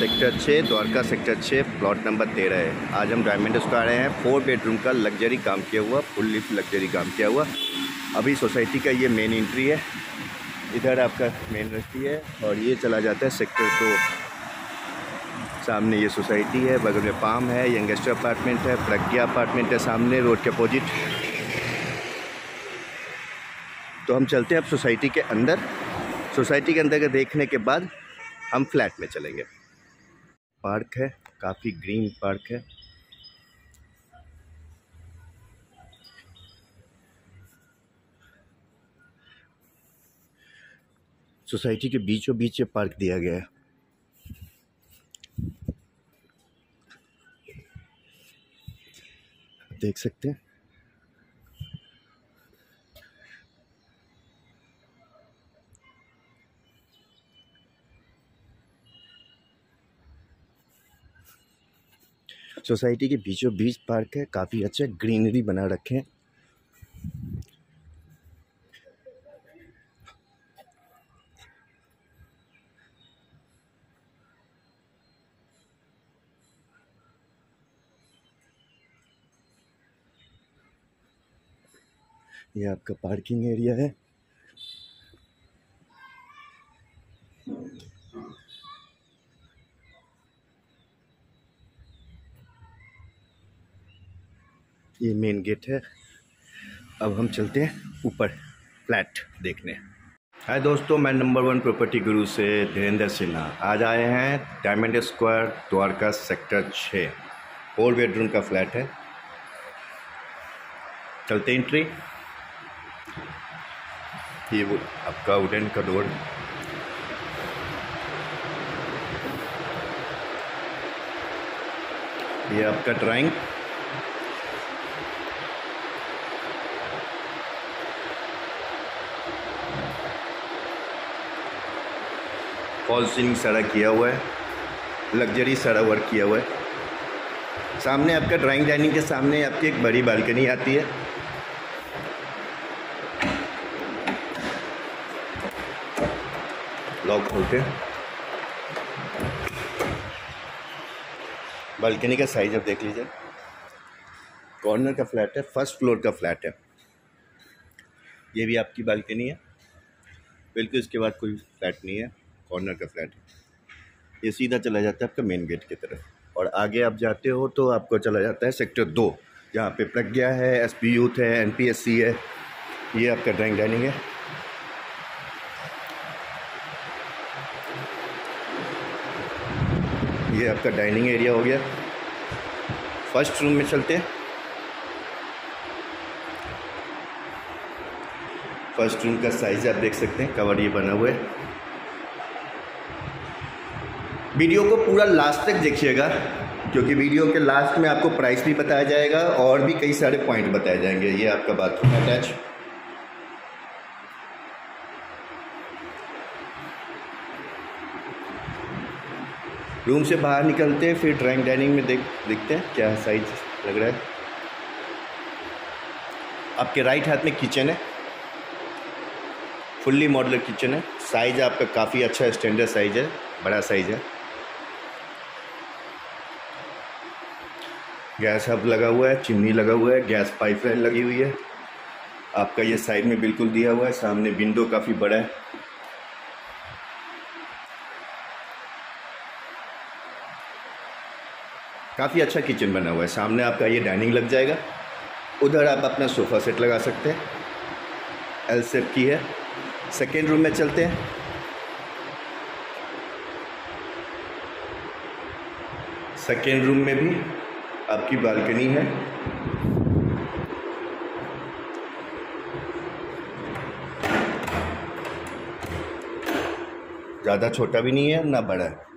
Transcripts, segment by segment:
Sector छः, Dwarka sector छः, plot number तेरह है। आज हम डायमंड आ रहे हैं। फोर बेडरूम का लग्जरी काम किया हुआ, फुल लिफ्ट लग्जरी काम किया हुआ। अभी सोसाइटी का ये मेन एंट्री है। इधर आपका मेन रस्ती है और ये चला जाता है सेक्टर दो। सामने ये सोसाइटी है, बगल में पाम है, यंगस्टर अपार्टमेंट है, प्रज्ञा अपार्टमेंट है सामने, रोड के अपोजिट। तो हम चलते हैं अब सोसाइटी के अंदर। सोसाइटी के अंदर के देखने के बाद हम फ्लैट में चलेंगे। पार्क है, काफ़ी ग्रीन पार्क है। सोसाइटी के बीचों बीच ये पार्क दिया गया है। देख सकते हैं। सोसाइटी के बीचों बीच पार्क है, काफ़ी अच्छा ग्रीनरी बना रखे हैं। ये आपका पार्किंग एरिया है। ये मेन गेट है। अब हम चलते हैं ऊपर फ्लैट देखने। हाय दोस्तों, मैं नंबर वन प्रॉपर्टी गुरु से धीरेन्द्र सिन्हा। आज आए हैं डायमंड स्क्वायर द्वारका सेक्टर छः फोर बेडरूम का फ्लैट है। चलते एंट्री ये वो आपका वुडन का डोर ये आपका ड्राइंग फॉल सीलिंग सारा किया हुआ है लग्जरी सारा वर्क किया हुआ है। सामने आपका ड्राइंग डाइनिंग के सामने आपकी एक बड़ी बालकनी आती है। लॉक खोलते हैं। बालकनी का साइज़ अब देख लीजिए। कॉर्नर का फ्लैट है फ़र्स्ट फ्लोर का फ्लैट है। ये भी आपकी बालकनी है। बिल्कुल इसके बाद कोई फ्लैट नहीं है। कॉर्नर का फ्लैट है। ये सीधा चला जाता है आपका मेन गेट की तरफ़। और आगे आप जाते हो तो आपको चला जाता है सेक्टर दो, जहाँ पे प्रज्ञा है एस पी यूथ है एन पी एस सी है, ये आपका ड्राइंग डाइनिंग है। ये आपका डाइनिंग एरिया हो गया। फ़र्स्ट रूम में चलते हैं। फ़र्स्ट रूम का साइज़ आप देख सकते हैं, कवर ये बना हुआ है। वीडियो को पूरा लास्ट तक देखिएगा, क्योंकि वीडियो के लास्ट में आपको प्राइस भी बताया जाएगा और भी कई सारे पॉइंट बताए जाएँगे। ये आपका बाथरूम अटैच रूम से बाहर निकलते हैं फिर ड्राइंग डाइनिंग में देख, देखते हैं क्या साइज़ लग रहा है। आपके राइट हाथ में किचन है। फुल्ली मॉडलर किचन है। साइज़ आपका काफ़ी अच्छा स्टैंडर्ड साइज़ है, बड़ा साइज़ है। गैस हब लगा हुआ है, चिमनी लगा हुआ है, गैस पाइपलाइन लगी हुई है। आपका ये साइड में बिल्कुल दिया हुआ है, सामने विंडो काफ़ी बड़ा है। काफ़ी अच्छा किचन बना हुआ है, सामने आपका ये डाइनिंग लग जाएगा। उधर आप अपना सोफ़ा सेट लगा सकते हैं एल सेप की है। सेकेंड रूम में चलते हैं। सेकेंड रूम में भी आपकी बालकनी है। ज़्यादा छोटा भी नहीं है, ना बड़ा है।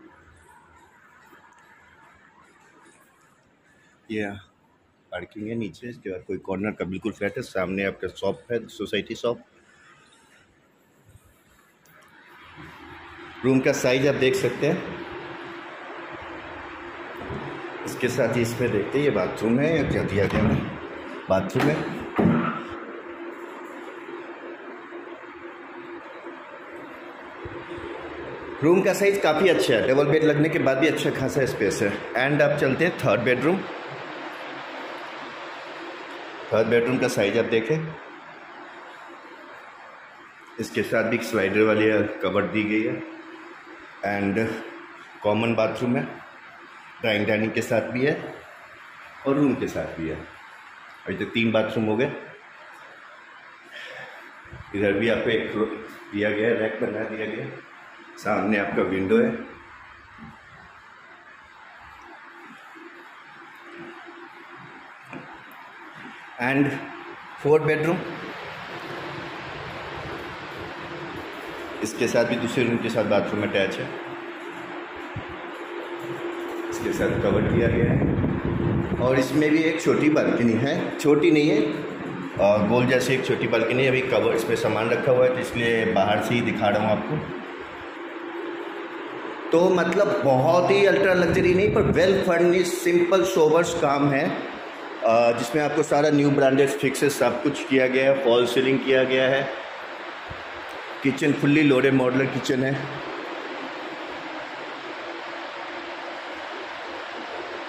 ये पार्किंग है नीचे, इसके बाद कोई कॉर्नर का बिल्कुल फ्लैट है, सामने आपका शॉप है सोसाइटी शॉप रूम का साइज़ आप देख सकते हैं। इसके साथ ही इसमें देखते हैं, ये बाथरूम है, या क्या दिया गया बाथरूम है। रूम का साइज़ काफ़ी अच्छा है। डबल बेड लगने के बाद भी अच्छा खासा स्पेस है। एंड आप चलते हैं थर्ड बेडरूम थर्ड बेडरूम का साइज़ आप देखें। इसके साथ भी स्लाइडर वाली कवर दी गई है। एंड कॉमन बाथरूम है। ड्राइंग डाइनिंग के साथ भी है और रूम के साथ भी है। अभी तो तीन बाथरूम हो गए। इधर भी आपको एक दिया गया है रैक बना दिया गया सामने आपका विंडो है। एंड फोर्थ बेडरूम इसके साथ भी दूसरे रूम के साथ बाथरूम अटैच है। इसके साथ कवर किया गया है। और इसमें भी एक छोटी बालकनी है। छोटी नहीं है, और गोल जैसे एक छोटी बालकनी अभी कवर इसमें सामान रखा हुआ है तो इसलिए बाहर से ही दिखा रहा हूँ आपको। तो मतलब बहुत ही अल्ट्रा लग्जरी नहीं, पर वेल फर्निश सिंपल सोवर्स काम है। जिसमें आपको सारा न्यू ब्रांडेड फिक्सेस सब कुछ किया गया है। फॉल सीलिंग किया गया है। Kitchen fully loaded modular kitchen है।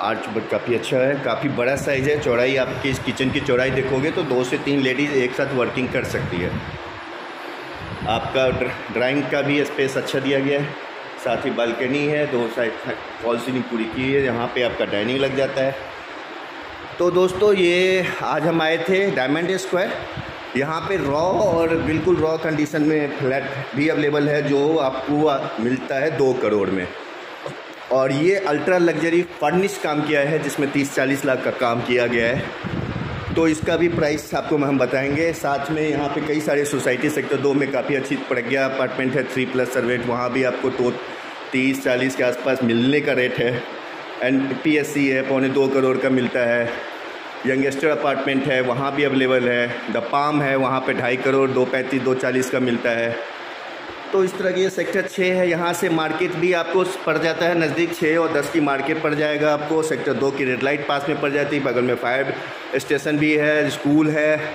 आर्च बट काफ़ी अच्छा है, काफ़ी बड़ा साइज़ है, चौड़ाई आपकी इस किचन की चौड़ाई देखोगे तो दो से तीन लेडीज़ एक साथ वर्किंग कर सकती है। आपका ड्राइंग का भी स्पेस अच्छा दिया गया है, साथ ही बालकनी है, दो साइड फॉल सीलिंग पूरी की है, यहाँ पे आपका डाइनिंग लग जाता है। तो दोस्तों ये आज हम आए थे डायमंड स्क्वायर यहाँ पे रॉ और बिल्कुल रॉ कंडीशन में फ्लैट भी अवेलेबल है, जो आपको मिलता है दो करोड़ में। और ये अल्ट्रा लग्जरी फर्निश काम किया है, जिसमें 30-40 लाख का काम किया गया है। तो इसका भी प्राइस आपको हम बताएँगे। साथ में यहाँ पे कई सारे सोसाइटी सेक्टर दो में काफ़ी अच्छी प्रज्ञा अपार्टमेंट है थ्री प्लस सर्वेट वहाँ भी आपको तो तीस चालीस के आसपास मिलने का रेट है। एंड पीएससी है, पौने दो करोड़ का मिलता है। यंगस्टर अपार्टमेंट है, वहाँ भी अवेलेबल है। द पाम है, वहाँ पे ढाई करोड़, दो पैंतीस, दो चालीस का मिलता है। तो इस तरह की सेक्टर छः है। यहाँ से मार्केट भी आपको पड़ जाता है नज़दीक छः और दस की मार्केट पड़ जाएगा आपको। सेक्टर दो की रेड लाइट पास में पड़ जाती है बगल में फायर स्टेशन भी है, स्कूल है।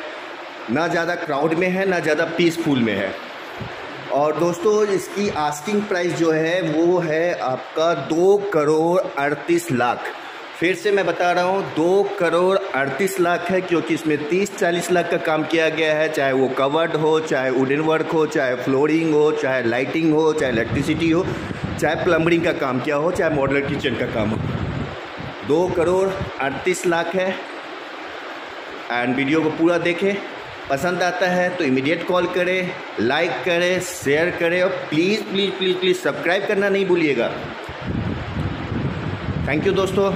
ना ज़्यादा क्राउड में है, ना ज़्यादा पीसफुल में है। और दोस्तों, इसकी आस्किंग प्राइस जो है, वो है आपका दो करोड़ अड़तीस लाख। फिर से मैं बता रहा हूँ, दो करोड़ अड़तीस लाख है, क्योंकि इसमें तीस चालीस लाख का काम किया गया है, चाहे वो कवर्ड हो, चाहे वुडन वर्क हो, चाहे फ्लोरिंग हो, चाहे लाइटिंग हो, चाहे इलेक्ट्रिसिटी हो, चाहे प्लम्बरिंग का काम किया हो, चाहे मॉडलर किचन का काम हो। दो करोड़ अड़तीस लाख है। एंड वीडियो को पूरा देखें। पसंद आता है तो इमीडिएट कॉल करें लाइक करें शेयर करें और please please please please subscribe करना नहीं भूलिएगा। थैंक यू दोस्तों।